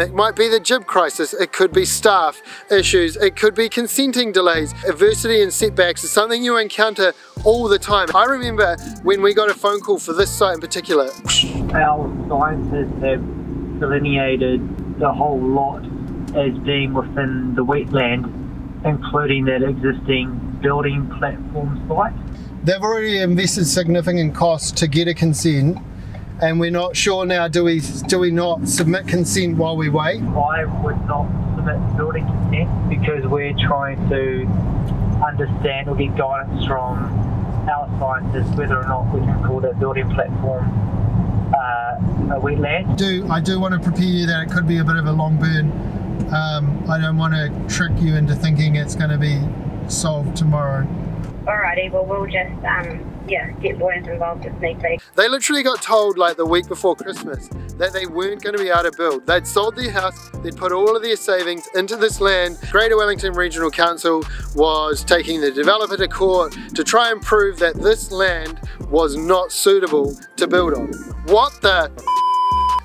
It might be the Gib crisis, it could be staff issues, it could be consenting delays. Adversity and setbacks is something you encounter all the time. I remember when we got a phone call for this site in particular. Our scientists have delineated the whole lot as being within the wetland, including that existing building platform site. They've already invested significant costs to get a consent and we're not sure now do we do we not submit consent while we wait I would not submit building consent because we're trying to understand or get guidance from our scientists whether or not we can call that building platform uh, a wetland. Do I do want to prepare you that it could be a bit of a long burn. Um, I don't want to trick you into thinking it's going to be solved tomorrow. Alrighty, well we'll just um, yeah, get involved if need be. They literally got told like the week before Christmas that they weren't going to be able to build. They'd sold their house, they'd put all of their savings into this land. Greater Wellington Regional Council was taking the developer to court to try and prove that this land was not suitable to build on. What the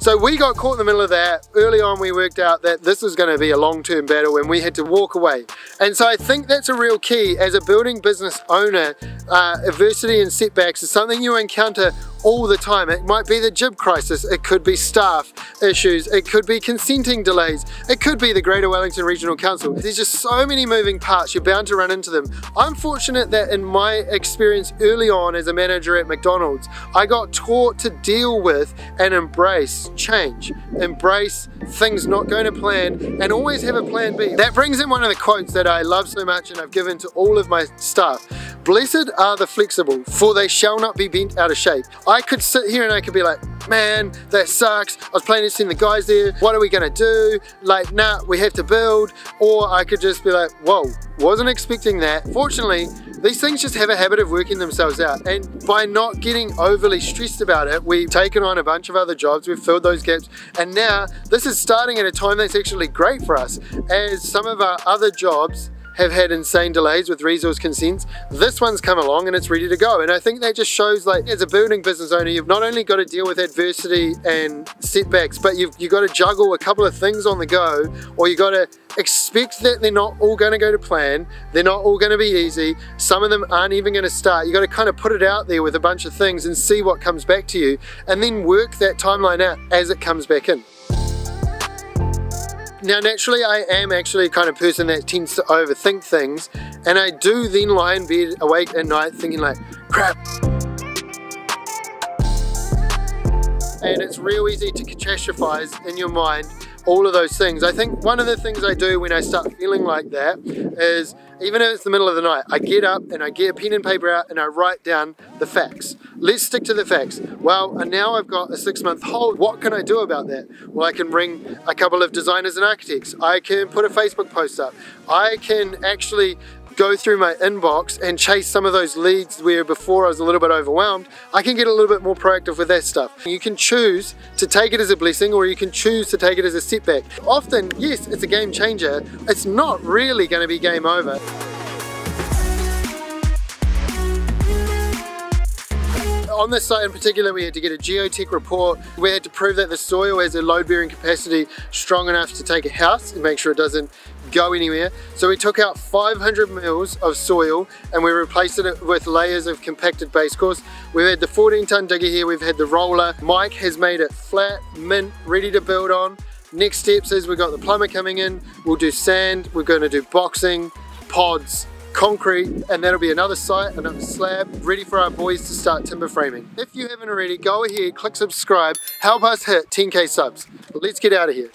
so we got caught in the middle of that. Early on we worked out that this was going to be a long-term battle and we had to walk away. And so I think that's a real key as a building business owner. Uh, adversity and setbacks is something you encounter all the time. It might be the Gib crisis, it could be staff issues, it could be consenting delays, it could be the Greater Wellington Regional Council. There's just so many moving parts, you're bound to run into them. I'm fortunate that in my experience early on as a manager at McDonald's, I got taught to deal with and embrace change, embrace things not going to plan, and always have a plan B. That brings in one of the quotes that I love so much and I've given to all of my staff. Blessed are the flexible, for they shall not be bent out of shape. I could sit here and I could be like, man, that sucks. I was planning to send the guys there. What are we gonna do? Like, nah, we have to build. Or I could just be like, whoa, wasn't expecting that. Fortunately, these things just have a habit of working themselves out. And by not getting overly stressed about it, we've taken on a bunch of other jobs, we've filled those gaps. And now this is starting at a time that's actually great for us as some of our other jobs have had insane delays with resource consents. This one's come along and it's ready to go. And I think that just shows like as a building business owner, you've not only got to deal with adversity and setbacks, but you've, you've got to juggle a couple of things on the go or you've got to expect that they're not all going to go to plan. They're not all going to be easy. Some of them aren't even going to start. You've got to kind of put it out there with a bunch of things and see what comes back to you and then work that timeline out as it comes back in. Now naturally I am actually a kind of person that tends to overthink things and I do then lie in bed awake at night thinking like crap. And it's real easy to catastrophize in your mind all of those things. I think one of the things I do when I start feeling like that is even if it's the middle of the night, I get up and I get a pen and paper out and I write down the facts. Let's stick to the facts. Well, and now I've got a six month hold. What can I do about that? Well, I can bring a couple of designers and architects. I can put a Facebook post up. I can actually go through my inbox and chase some of those leads where before I was a little bit overwhelmed, I can get a little bit more proactive with that stuff. You can choose to take it as a blessing or you can choose to take it as a setback. Often, yes, it's a game changer. It's not really going to be game over. On this site in particular, we had to get a geotech report. We had to prove that the soil has a load bearing capacity strong enough to take a house and make sure it doesn't go anywhere. So we took out 500 mils of soil and we replaced it with layers of compacted base course. We've had the 14 ton digger here, we've had the roller. Mike has made it flat, mint, ready to build on. Next steps is we've got the plumber coming in, we'll do sand, we're going to do boxing, pods, concrete, and that'll be another site, another slab, ready for our boys to start timber framing. If you haven't already, go ahead, click subscribe, help us hit 10k subs. Let's get out of here.